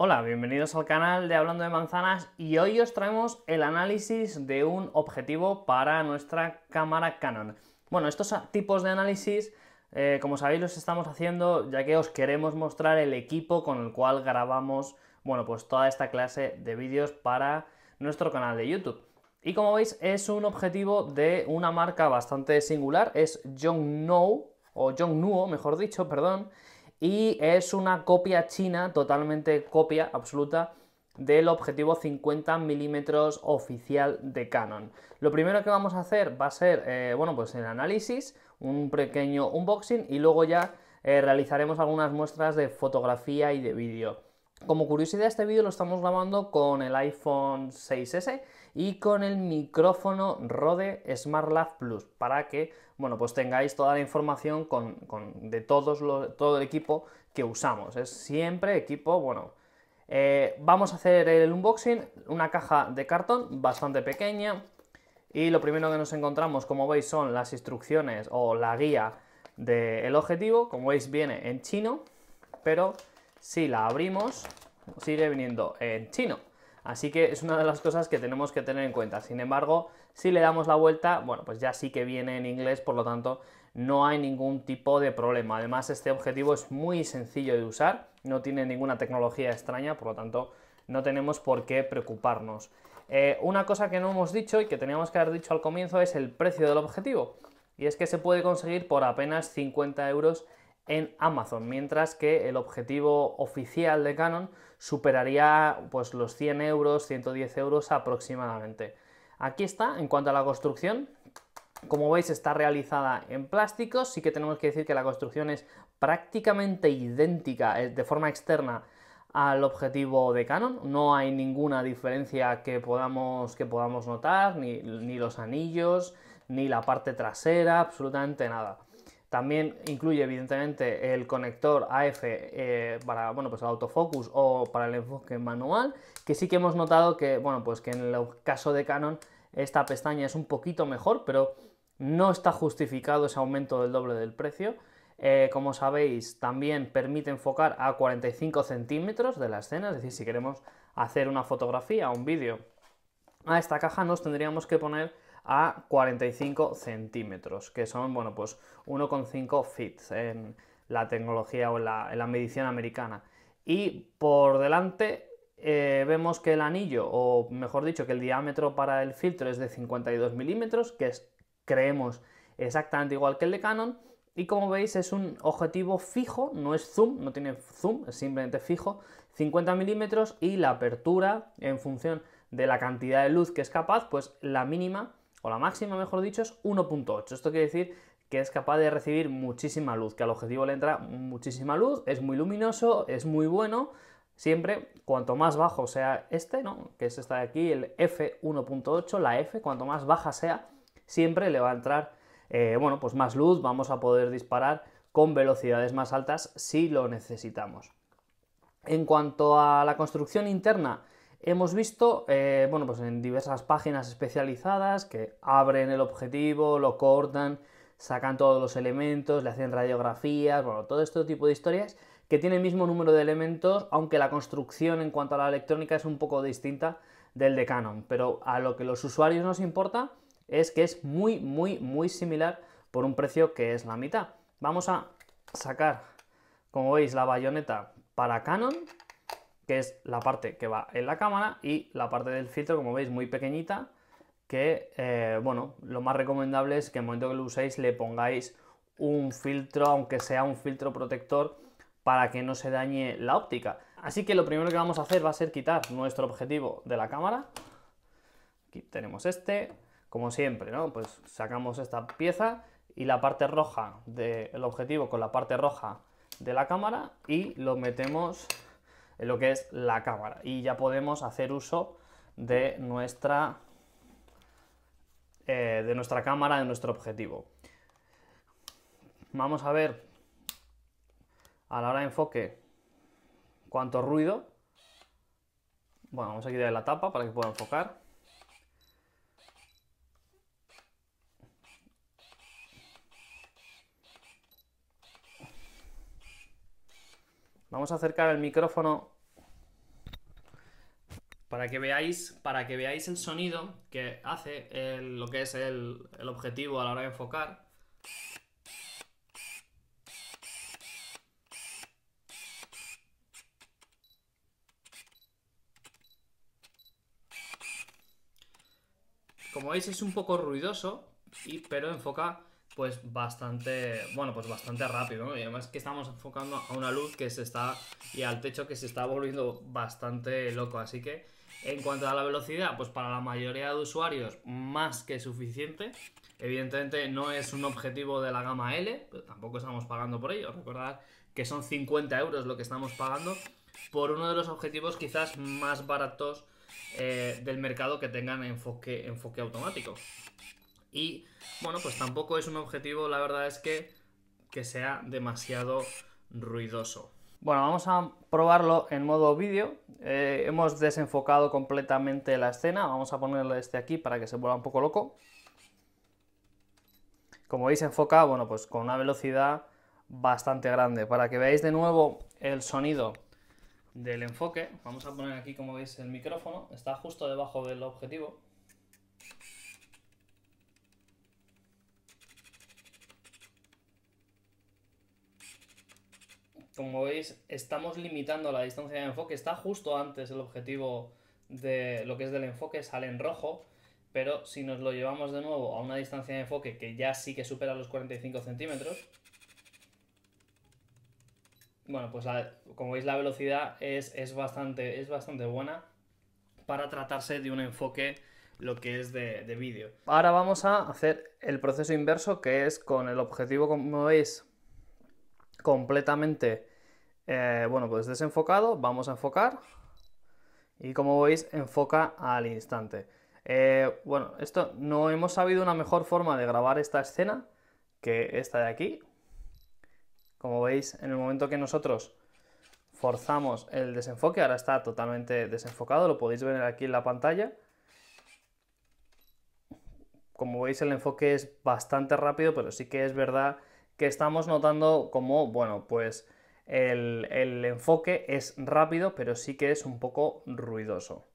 Hola, bienvenidos al canal de Hablando de Manzanas y hoy os traemos el análisis de un objetivo para nuestra cámara Canon. Bueno, estos tipos de análisis, eh, como sabéis, los estamos haciendo ya que os queremos mostrar el equipo con el cual grabamos, bueno, pues toda esta clase de vídeos para nuestro canal de YouTube. Y como veis, es un objetivo de una marca bastante singular, es Yongnuo, o Yongnuo, mejor dicho, perdón, y es una copia china, totalmente copia absoluta del objetivo 50 milímetros oficial de Canon. Lo primero que vamos a hacer va a ser, eh, bueno, pues el análisis, un pequeño unboxing y luego ya eh, realizaremos algunas muestras de fotografía y de vídeo. Como curiosidad, este vídeo lo estamos grabando con el iPhone 6S y con el micrófono Rode SmartLab Plus para que, bueno, pues tengáis toda la información de todos todo el equipo que usamos. Es siempre equipo, bueno, eh, vamos a hacer el unboxing, una caja de cartón bastante pequeña y lo primero que nos encontramos, como veis, son las instrucciones o la guía del objetivo. Como veis, viene en chino, pero si la abrimos, sigue viniendo en chino. Así que es una de las cosas que tenemos que tener en cuenta. Sin embargo, si le damos la vuelta, bueno, pues ya sí que viene en inglés, por lo tanto, no hay ningún tipo de problema. Además, este objetivo es muy sencillo de usar, no tiene ninguna tecnología extraña, por lo tanto, no tenemos por qué preocuparnos. Eh, una cosa que no hemos dicho y que teníamos que haber dicho al comienzo es el precio del objetivo. Y es que se puede conseguir por apenas 50 euros en Amazon, mientras que el objetivo oficial de Canon superaría pues, los 100 euros, 110 euros aproximadamente. Aquí está, en cuanto a la construcción, como veis está realizada en plástico, sí que tenemos que decir que la construcción es prácticamente idéntica de forma externa al objetivo de Canon, no hay ninguna diferencia que podamos, que podamos notar, ni los anillos, ni la parte trasera, absolutamente nada. También incluye evidentemente el conector AF eh, para bueno, pues el autofocus o para el enfoque manual, que sí que hemos notado que, bueno, pues que en el caso de Canon esta pestaña es un poquito mejor, pero no está justificado ese aumento del doble del precio. Eh, como sabéis, también permite enfocar a 45 centímetros de la escena, es decir, si queremos hacer una fotografía o un vídeo a esta caja nos tendríamos que poner a 45 centímetros, que son, bueno, pues 1,5 fits en la tecnología o en la, medición americana. Y por delante eh, vemos que el anillo, o mejor dicho, que el diámetro para el filtro es de 52 milímetros, que es, creemos, exactamente igual que el de Canon. Y como veis es un objetivo fijo, no es zoom, no tiene zoom, es simplemente fijo, 50 milímetros y la apertura en función de la cantidad de luz que es capaz, pues la mínima o la máxima, mejor dicho, es 1.8. Esto quiere decir que es capaz de recibir muchísima luz, que al objetivo le entra muchísima luz, es muy luminoso, es muy bueno. Siempre, cuanto más bajo sea este, ¿no? que es esta de aquí, el f1.8, la f, cuanto más baja sea, siempre le va a entrar eh, bueno, pues más luz, vamos a poder disparar con velocidades más altas si lo necesitamos. En cuanto a la construcción interna, Hemos visto, eh, bueno, pues en diversas páginas especializadas que abren el objetivo, lo cortan, sacan todos los elementos, le hacen radiografías, bueno, todo este tipo de historias que tiene el mismo número de elementos, aunque la construcción en cuanto a la electrónica es un poco distinta del de Canon. Pero a lo que los usuarios nos importa es que es muy, muy, muy similar por un precio que es la mitad. Vamos a sacar, como veis, la bayoneta para Canon que es la parte que va en la cámara y la parte del filtro, como veis, muy pequeñita, que, eh, bueno, lo más recomendable es que en el momento que lo uséis le pongáis un filtro, aunque sea un filtro protector, para que no se dañe la óptica. Así que lo primero que vamos a hacer va a ser quitar nuestro objetivo de la cámara. Aquí tenemos este, como siempre, ¿no? Pues sacamos esta pieza y la parte roja del objetivo con la parte roja de la cámara y lo metemos en lo que es la cámara y ya podemos hacer uso de nuestra, eh, de nuestra cámara, de nuestro objetivo. Vamos a ver a la hora de enfoque cuánto ruido. Bueno, vamos a quitar la tapa para que pueda enfocar. Vamos a acercar el micrófono Para que veáis, para que veáis el sonido que hace lo que es el, objetivo a la hora de enfocar. Como veis es un poco ruidoso, pero enfoca pues bastante, bueno, pues bastante rápido. Y además que estamos enfocando a una luz que se está, y al techo que se está volviendo bastante loco, así que en cuanto a la velocidad, pues para la mayoría de usuarios más que suficiente. Evidentemente no es un objetivo de la gama L, pero tampoco estamos pagando por ello. Recordad que son 50 euros lo que estamos pagando por uno de los objetivos quizás más baratos eh, del mercado que tengan enfoque, enfoque automático. Y bueno, pues tampoco es un objetivo, la verdad es que, que sea demasiado ruidoso. Bueno, vamos a probarlo en modo vídeo. Eh, hemos desenfocado completamente la escena. Vamos a ponerle este aquí para que se vuelva un poco loco. Como veis, enfoca, bueno, pues con una velocidad bastante grande. Para que veáis de nuevo el sonido del enfoque, vamos a poner aquí, como veis, el micrófono. Está justo debajo del objetivo. Como veis, estamos limitando la distancia de enfoque. Está justo antes el objetivo de lo que es del enfoque, sale en rojo. Pero si nos lo llevamos de nuevo a una distancia de enfoque que ya sí que supera los 45 centímetros, bueno, pues como veis la velocidad es, bastante, es bastante buena para tratarse de un enfoque lo que es de, de vídeo. Ahora vamos a hacer el proceso inverso que es con el objetivo, como veis, completamente, eh, bueno, pues desenfocado, vamos a enfocar y como veis enfoca al instante. Eh, bueno, esto no hemos sabido una mejor forma de grabar esta escena que esta de aquí, como veis, en el momento que nosotros forzamos el desenfoque, ahora está totalmente desenfocado, lo podéis ver aquí en la pantalla. Como veis el enfoque es bastante rápido, pero sí que es verdad que estamos notando como, bueno, pues el, el enfoque es rápido, pero sí que es un poco ruidoso.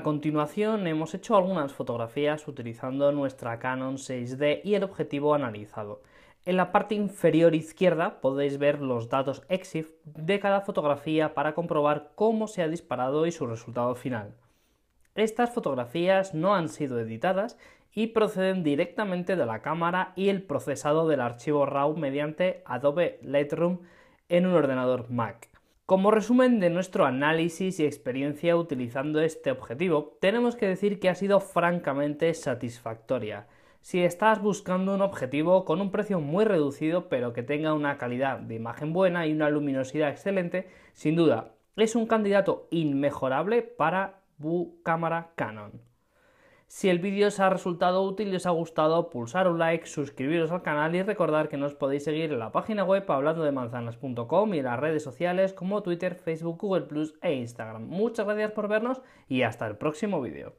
A continuación hemos hecho algunas fotografías utilizando nuestra Canon 6D y el objetivo analizado. En la parte inferior izquierda podéis ver los datos EXIF de cada fotografía para comprobar cómo se ha disparado y su resultado final. Estas fotografías no han sido editadas y proceden directamente de la cámara y el procesado del archivo RAW mediante Adobe Lightroom en un ordenador Mac. Como resumen de nuestro análisis y experiencia utilizando este objetivo, tenemos que decir que ha sido francamente satisfactoria. Si estás buscando un objetivo con un precio muy reducido pero que tenga una calidad de imagen buena y una luminosidad excelente, sin duda es un candidato inmejorable para cámara Canon. Si el vídeo os ha resultado útil y os ha gustado, pulsar un like, suscribiros al canal y recordar que nos podéis seguir en la página web hablando de manzanas.com y en las redes sociales como Twitter, Facebook, Google Plus e Instagram. Muchas gracias por vernos y hasta el próximo vídeo.